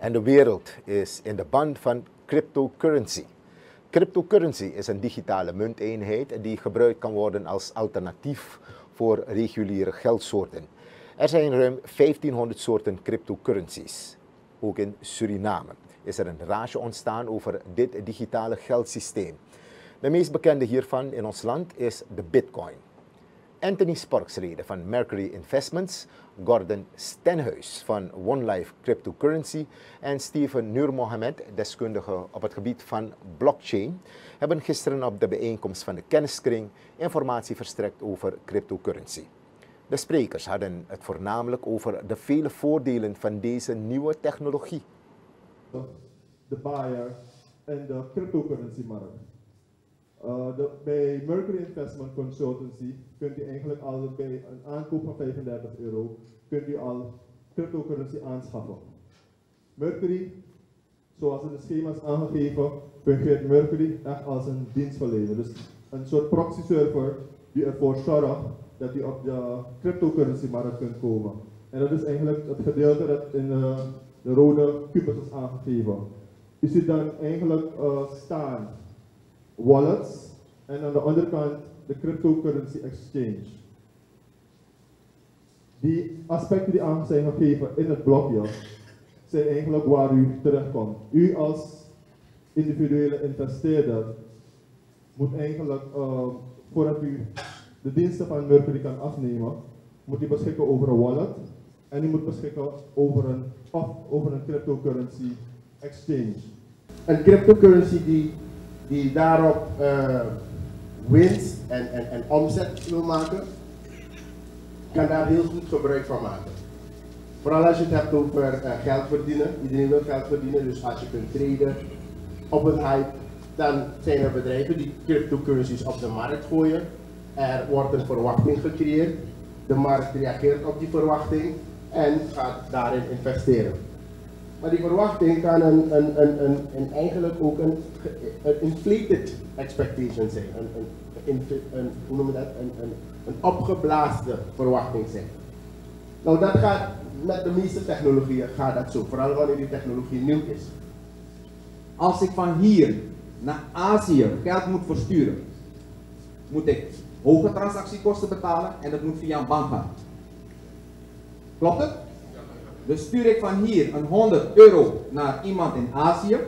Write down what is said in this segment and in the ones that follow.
En de wereld is in de band van cryptocurrency. Cryptocurrency is een digitale munteenheid die gebruikt kan worden als alternatief voor reguliere geldsoorten. Er zijn ruim 1500 soorten cryptocurrencies. Ook in Suriname is er een rage ontstaan over dit digitale geldsysteem. De meest bekende hiervan in ons land is de Bitcoin. Anthony Sparksleden van Mercury Investments, Gordon Stenhuis van One Life Cryptocurrency en Steven Nurmohamed, deskundige op het gebied van blockchain, hebben gisteren op de bijeenkomst van de kenniskring informatie verstrekt over cryptocurrency. De sprekers hadden het voornamelijk over de vele voordelen van deze nieuwe technologie. De buyer en de cryptocurrency-markt. Uh, de, bij Mercury Investment Consultancy kunt u eigenlijk al bij een aankoop van 35 euro kunt u al cryptocurrency aanschaffen. Mercury, zoals in de schema's aangegeven, fungeert Mercury echt als een dienstverlener. Dus een soort proxy server die ervoor zorgt dat u op de cryptocurrency markt kunt komen. En dat is eigenlijk het gedeelte dat in uh, de rode kubus is aangegeven. U ziet dan eigenlijk uh, staan wallets en aan de andere kant de cryptocurrency exchange. Die aspecten die aan zijn gegeven in het blokje zijn eigenlijk waar u terechtkomt. U als individuele investeerder moet eigenlijk, uh, voordat u de diensten van Mercury kan afnemen, moet u beschikken over een wallet en u moet beschikken over een, of over een cryptocurrency exchange. Een cryptocurrency die die daarop uh, winst en, en, en omzet wil maken, kan daar heel goed gebruik van maken. Vooral als je het hebt over uh, geld verdienen. Iedereen wil geld verdienen, dus als je kunt traden op een hype, dan zijn er bedrijven die cryptocurrencies op de markt gooien. Er wordt een verwachting gecreëerd. De markt reageert op die verwachting en gaat daarin investeren. Maar die verwachting kan een, een, een, een, een eigenlijk ook een, een inflated expectation zijn. Een, een, dat? Een, een, een opgeblaasde verwachting zijn. Nou, dat gaat met de meeste technologieën gaat dat zo, vooral wanneer die technologie nieuw is. Als ik van hier naar Azië geld moet versturen, moet ik hoge transactiekosten betalen en dat moet via een bank gaan. Klopt het? Dus stuur ik van hier een 100 euro naar iemand in Azië.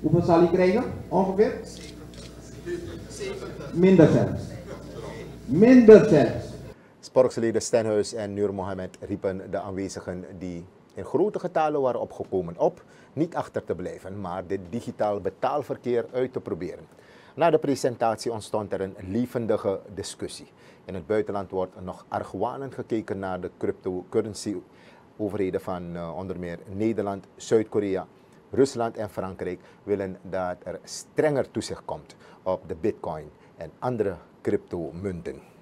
Hoeveel zal hij krijgen? Ongeveer? Minder zelfs. Minder zelfs. Sporksleden Stenhuis en Nur Mohammed riepen de aanwezigen die in grote getallen waren opgekomen op niet achter te blijven, maar dit digitaal betaalverkeer uit te proberen. Na de presentatie ontstond er een levendige discussie. In het buitenland wordt nog argwanend gekeken naar de cryptocurrency overheden van uh, onder meer Nederland, Zuid-Korea, Rusland en Frankrijk willen dat er strenger toezicht komt op de bitcoin en andere cryptomunten.